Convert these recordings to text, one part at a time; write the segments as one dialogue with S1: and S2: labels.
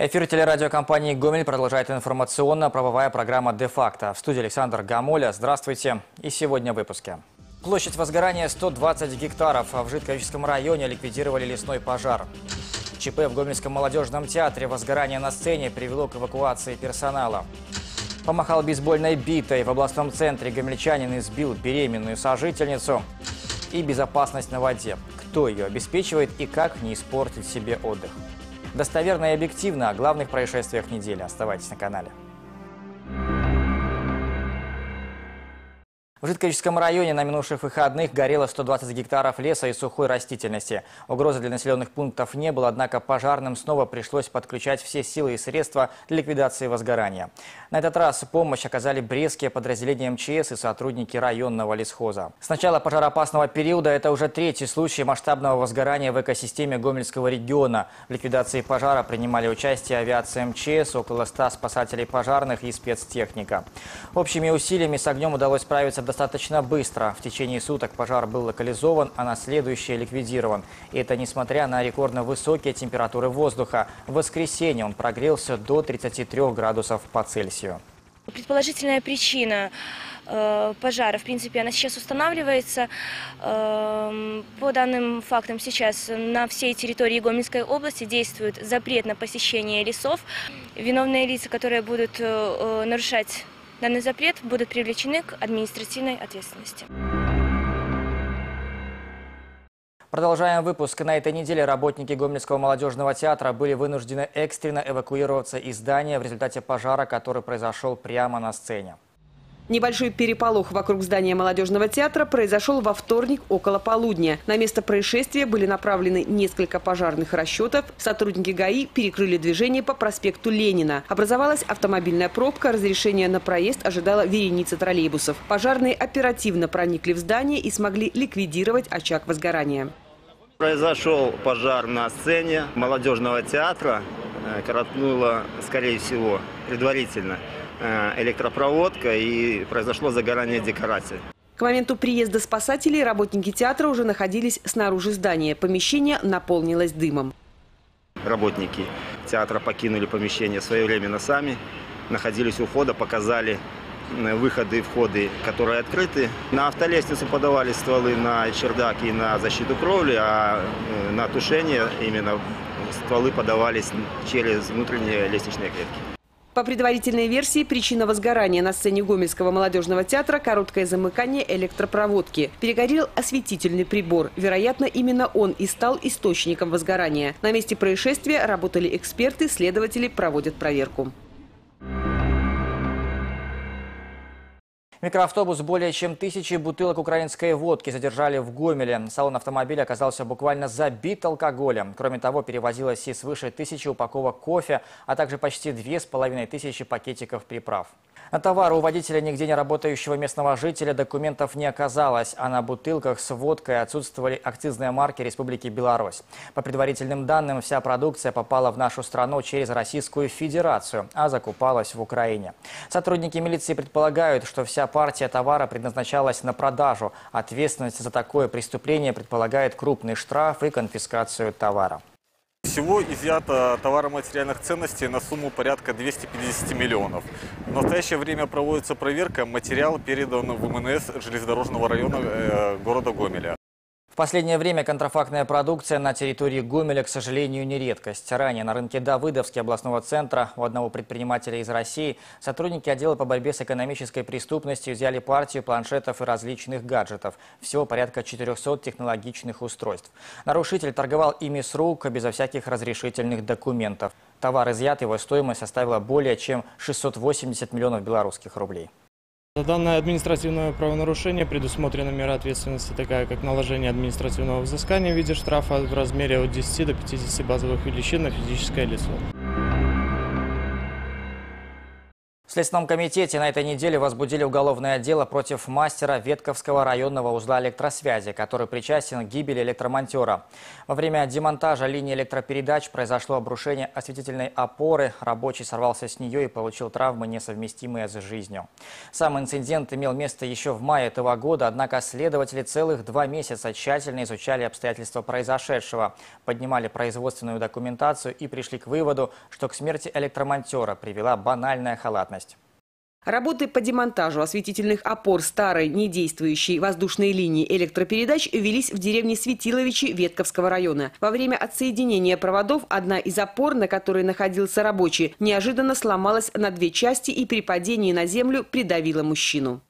S1: Эфир телерадиокомпании «Гомель» продолжает информационно-правовая программа «Де-факто». В студии Александр Гамоля. Здравствуйте. И сегодня в выпуске. Площадь возгорания 120 гектаров. В Жидковическом районе ликвидировали лесной пожар. ЧП в Гомельском молодежном театре. Возгорание на сцене привело к эвакуации персонала. Помахал бейсбольной битой. В областном центре гомельчанин избил беременную сожительницу. И безопасность на воде. Кто ее обеспечивает и как не испортить себе отдых. Достоверно и объективно о главных происшествиях недели. Оставайтесь на канале. В Жидковическом районе на минувших выходных горело 120 гектаров леса и сухой растительности. Угрозы для населенных пунктов не было, однако пожарным снова пришлось подключать все силы и средства для ликвидации возгорания. На этот раз помощь оказали брестские подразделения МЧС и сотрудники районного лесхоза. С начала пожароопасного периода это уже третий случай масштабного возгорания в экосистеме Гомельского региона. В ликвидации пожара принимали участие авиация МЧС, около 100 спасателей пожарных и спецтехника. Общими усилиями с огнем удалось справиться достаточно быстро. В течение суток пожар был локализован, а на следующее ликвидирован. И это несмотря на рекордно высокие температуры воздуха. В воскресенье он прогрелся до 33 градусов по Цельсию.
S2: Предположительная причина э, пожара, в принципе, она сейчас устанавливается. Э, По данным фактам, сейчас на всей территории Гомельской области действует запрет на посещение лесов. Виновные лица, которые будут э, нарушать данный запрет, будут привлечены к административной ответственности.
S1: Продолжаем выпуск. На этой неделе работники Гомельского молодежного театра были вынуждены экстренно эвакуироваться из здания в результате пожара, который произошел прямо на сцене.
S3: Небольшой переполох вокруг здания молодежного театра произошел во вторник около полудня. На место происшествия были направлены несколько пожарных расчетов. Сотрудники ГАИ перекрыли движение по проспекту Ленина. Образовалась автомобильная пробка, разрешение на проезд ожидала вереница троллейбусов. Пожарные оперативно проникли в здание и смогли ликвидировать очаг возгорания.
S4: Произошел пожар на сцене молодежного театра. Э, Коротнула, скорее всего, предварительно электропроводка и произошло загорание декораций.
S3: К моменту приезда спасателей работники театра уже находились снаружи здания. Помещение наполнилось дымом.
S4: Работники театра покинули помещение своевременно сами, находились у входа, показали э, выходы и входы, которые открыты. На автолестницу подавались стволы на чердак и на защиту кровли, а э, на тушение именно стволы подавались через внутренние лестничные клетки.
S3: По предварительной версии, причина возгорания на сцене Гомельского молодежного театра – короткое замыкание электропроводки. Перегорел осветительный прибор. Вероятно, именно он и стал источником возгорания. На месте происшествия работали эксперты, следователи проводят проверку.
S1: Микроавтобус более чем тысячи бутылок украинской водки задержали в Гомеле. Салон автомобиля оказался буквально забит алкоголем. Кроме того, перевозилось и свыше тысячи упаковок кофе, а также почти две с половиной тысячи пакетиков приправ. На товар у водителя нигде не работающего местного жителя документов не оказалось, а на бутылках с водкой отсутствовали акцизные марки Республики Беларусь. По предварительным данным, вся продукция попала в нашу страну через Российскую Федерацию, а закупалась в Украине. Сотрудники милиции предполагают, что вся партия товара предназначалась на продажу. Ответственность за такое преступление предполагает крупный штраф и конфискацию товара.
S5: Всего изъято товароматериальных ценностей на сумму порядка 250 миллионов. В настоящее время проводится проверка. Материал передан в МНС железнодорожного района э, города Гомеля.
S1: В последнее время контрафактная продукция на территории Гомеля, к сожалению, не редкость. Ранее на рынке Давыдовский областного центра у одного предпринимателя из России сотрудники отдела по борьбе с экономической преступностью взяли партию планшетов и различных гаджетов. Всего порядка 400 технологичных устройств. Нарушитель торговал ими с рук, безо всяких разрешительных документов. Товар изъят, его стоимость составила более чем 680 миллионов белорусских рублей.
S6: За данное административное правонарушение предусмотрена мера ответственности, такая как наложение административного взыскания в виде штрафа в размере от 10 до 50 базовых величин на физическое лицо.
S1: Следственном комитете на этой неделе возбудили уголовное дело против мастера Ветковского районного узла электросвязи, который причастен к гибели электромонтера. Во время демонтажа линии электропередач произошло обрушение осветительной опоры. Рабочий сорвался с нее и получил травмы, несовместимые с жизнью. Сам инцидент имел место еще в мае этого года, однако следователи целых два месяца тщательно изучали обстоятельства произошедшего, поднимали производственную документацию и пришли к выводу, что к смерти электромонтера привела банальная халатность.
S3: Работы по демонтажу осветительных опор старой недействующей воздушной линии электропередач велись в деревне Светиловичи Ветковского района. Во время отсоединения проводов одна из опор, на которой находился рабочий, неожиданно сломалась на две части и при падении на землю придавила мужчину.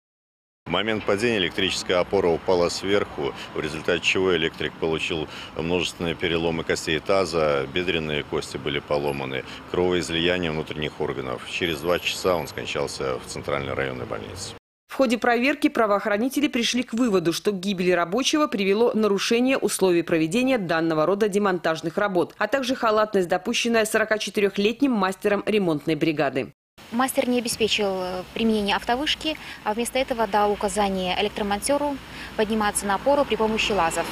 S7: В момент падения электрическая опора упала сверху, в результате чего электрик получил множественные переломы костей таза, бедренные кости были поломаны, кровоизлияние внутренних органов. Через два часа он скончался в Центральной районной больнице.
S3: В ходе проверки правоохранители пришли к выводу, что к гибели рабочего привело нарушение условий проведения данного рода демонтажных работ, а также халатность, допущенная 44-летним мастером ремонтной бригады.
S8: Мастер не обеспечил э, применение автовышки, а вместо этого дал указание электромонтеру подниматься на опору при помощи лазов.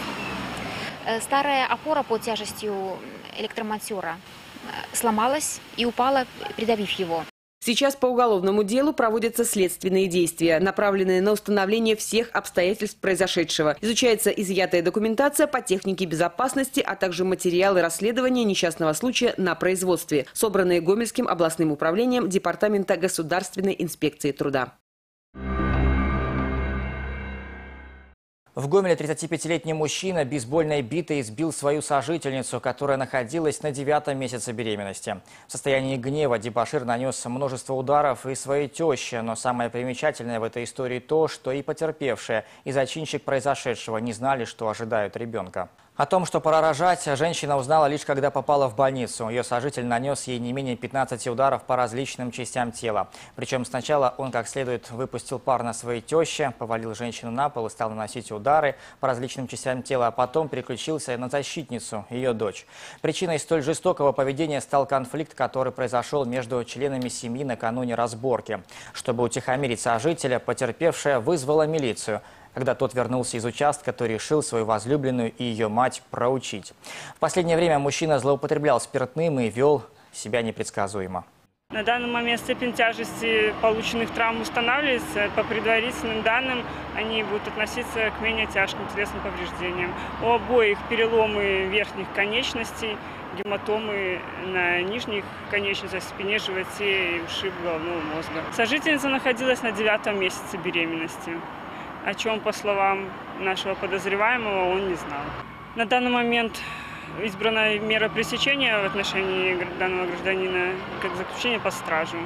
S8: Э, старая опора под тяжестью электромонтера э, сломалась и упала, придавив его.
S3: Сейчас по уголовному делу проводятся следственные действия, направленные на установление всех обстоятельств произошедшего. Изучается изъятая документация по технике безопасности, а также материалы расследования несчастного случая на производстве, собранные Гомельским областным управлением Департамента государственной инспекции труда.
S1: В Гомеле 35-летний мужчина бейсбольной битой избил свою сожительницу, которая находилась на девятом месяце беременности. В состоянии гнева Дебашир нанес множество ударов и своей теще, но самое примечательное в этой истории то, что и потерпевшая, и зачинщик произошедшего не знали, что ожидают ребенка. О том, что пора рожать, женщина узнала лишь когда попала в больницу. Ее сожитель нанес ей не менее 15 ударов по различным частям тела. Причем сначала он как следует выпустил пар на своей теще, повалил женщину на пол и стал наносить удары по различным частям тела, а потом переключился на защитницу, ее дочь. Причиной столь жестокого поведения стал конфликт, который произошел между членами семьи накануне разборки. Чтобы утихомирить сожителя, потерпевшая вызвала милицию. Когда тот вернулся из участка, то решил свою возлюбленную и ее мать проучить. В последнее время мужчина злоупотреблял спиртным и вел себя непредсказуемо.
S9: На данный момент степень тяжести полученных травм устанавливается. По предварительным данным, они будут относиться к менее тяжким телесным повреждениям. У обоих переломы верхних конечностей, гематомы на нижних конечностях, спине, животе и ушиб головного мозга. Сожительница находилась на девятом месяце беременности о чем, по словам нашего подозреваемого, он не знал. На данный момент избрана мера пресечения в отношении данного гражданина, как заключение по стражу.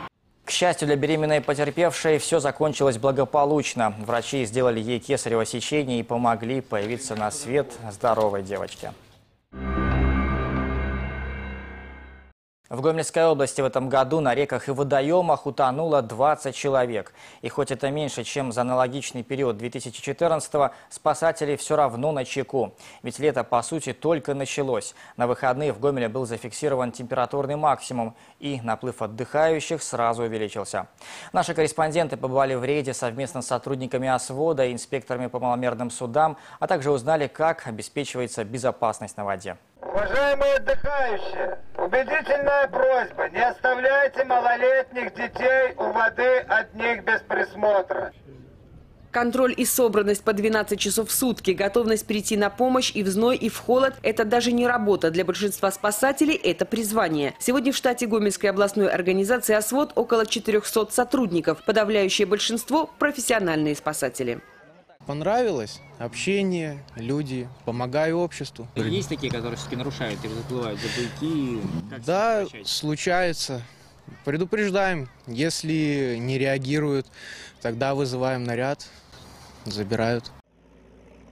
S1: К счастью для беременной потерпевшей, все закончилось благополучно. Врачи сделали ей кесарево сечение и помогли появиться на свет здоровой девочке. В Гомельской области в этом году на реках и водоемах утонуло 20 человек. И хоть это меньше, чем за аналогичный период 2014-го, спасатели все равно на чеку. Ведь лето, по сути, только началось. На выходные в Гомеле был зафиксирован температурный максимум, и наплыв отдыхающих сразу увеличился. Наши корреспонденты побывали в рейде совместно с сотрудниками ОСВОДа и инспекторами по маломерным судам, а также узнали, как обеспечивается безопасность на воде.
S10: Уважаемые отдыхающие, убедительная просьба, не оставляйте малолетних детей у воды одних без присмотра.
S3: Контроль и собранность по 12 часов в сутки, готовность прийти на помощь и в зной, и в холод – это даже не работа. Для большинства спасателей это призвание. Сегодня в штате Гомельской областной организации «Освод» около 400 сотрудников. Подавляющее большинство – профессиональные спасатели.
S11: Понравилось общение, люди, помогаю обществу.
S12: Есть такие, которые все-таки нарушают и заплывают за буйки?
S11: Да, случается. Предупреждаем. Если не реагируют, тогда вызываем наряд, забирают.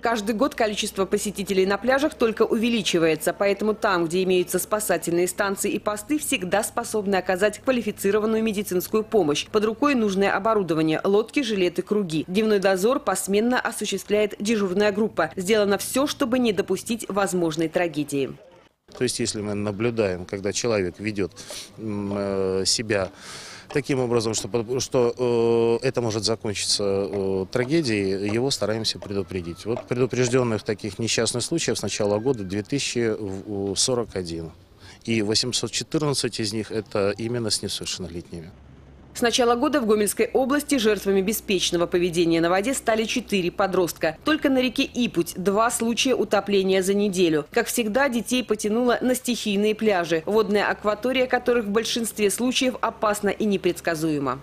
S3: Каждый год количество посетителей на пляжах только увеличивается, поэтому там, где имеются спасательные станции и посты, всегда способны оказать квалифицированную медицинскую помощь. Под рукой нужное оборудование – лодки, жилеты, круги. Дневной дозор посменно осуществляет дежурная группа. Сделано все, чтобы не допустить возможной трагедии.
S13: То есть, если мы наблюдаем, когда человек ведет э, себя таким образом, что, что э, это может закончиться э, трагедией, его стараемся предупредить. Вот предупрежденных таких несчастных случаев с начала года 2041. И 814 из них это именно с несовершеннолетними.
S3: С начала года в Гомельской области жертвами беспечного поведения на воде стали четыре подростка. Только на реке Ипуть два случая утопления за неделю. Как всегда, детей потянуло на стихийные пляжи, водная акватория которых в большинстве случаев опасна и непредсказуема.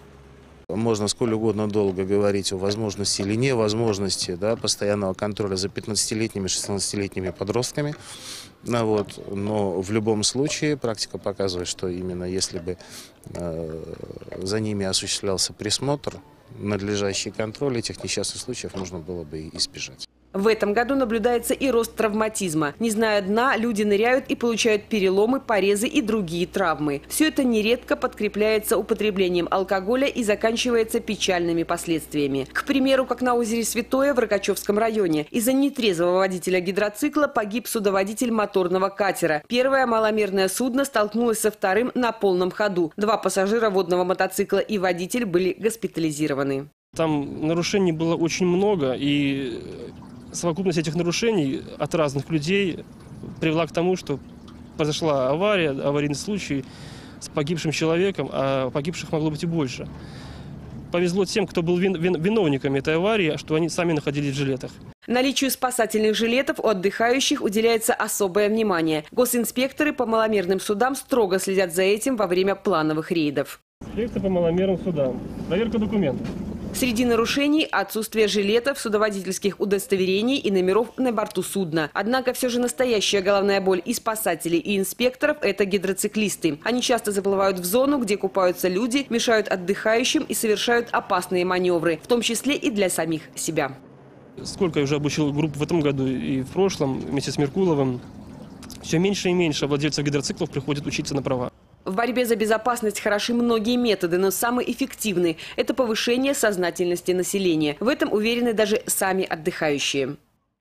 S13: Можно сколь угодно долго говорить о возможности или невозможности да, постоянного контроля за 15-летними, 16-летними подростками. Ну, вот, но в любом случае практика показывает, что именно если бы э, за ними осуществлялся присмотр, надлежащий контроль, этих несчастных случаев можно было бы избежать.
S3: В этом году наблюдается и рост травматизма. Не зная дна, люди ныряют и получают переломы, порезы и другие травмы. Все это нередко подкрепляется употреблением алкоголя и заканчивается печальными последствиями. К примеру, как на озере Святое в Рокачевском районе. Из-за нетрезвого водителя гидроцикла погиб судоводитель моторного катера. Первое маломерное судно столкнулось со вторым на полном ходу. Два пассажира водного мотоцикла и водитель были госпитализированы.
S14: Там нарушений было очень много, и совокупность этих нарушений от разных людей привела к тому, что произошла авария, аварийный случай с погибшим человеком, а погибших могло быть и больше. Повезло тем, кто был вин, вин, виновниками этой аварии, что они сами находились в жилетах.
S3: Наличию спасательных жилетов у отдыхающих уделяется особое внимание. Госинспекторы по маломерным судам строго следят за этим во время плановых рейдов.
S14: Инспекция по маломерным судам. Проверка документов.
S3: Среди нарушений – отсутствие жилетов, судоводительских удостоверений и номеров на борту судна. Однако все же настоящая головная боль и спасателей, и инспекторов – это гидроциклисты. Они часто заплывают в зону, где купаются люди, мешают отдыхающим и совершают опасные маневры, в том числе и для самих себя.
S14: Сколько я уже обучил групп в этом году и в прошлом вместе с Меркуловым, все меньше и меньше владельцев гидроциклов приходят учиться на права.
S3: В борьбе за безопасность хороши многие методы, но самый эффективный – это повышение сознательности населения. В этом уверены даже сами отдыхающие.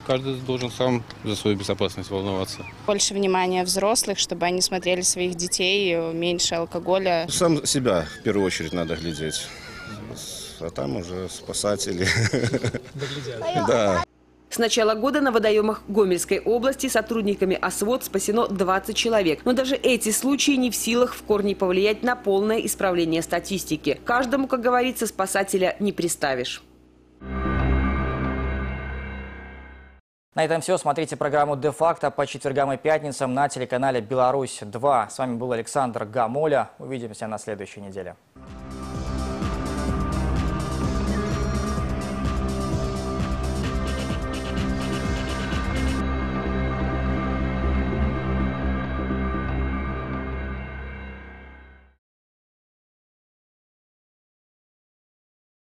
S15: Каждый должен сам за свою безопасность волноваться.
S16: Больше внимания взрослых, чтобы они смотрели своих детей, меньше алкоголя.
S17: Сам себя в первую очередь надо глядеть. А там уже спасатели. Да.
S3: С начала года на водоемах Гомельской области сотрудниками ОСВОД спасено 20 человек. Но даже эти случаи не в силах в корне повлиять на полное исправление статистики. Каждому, как говорится, спасателя не приставишь.
S1: На этом все. Смотрите программу «Де-факто» по четвергам и пятницам на телеканале «Беларусь-2». С вами был Александр Гамоля. Увидимся на следующей неделе.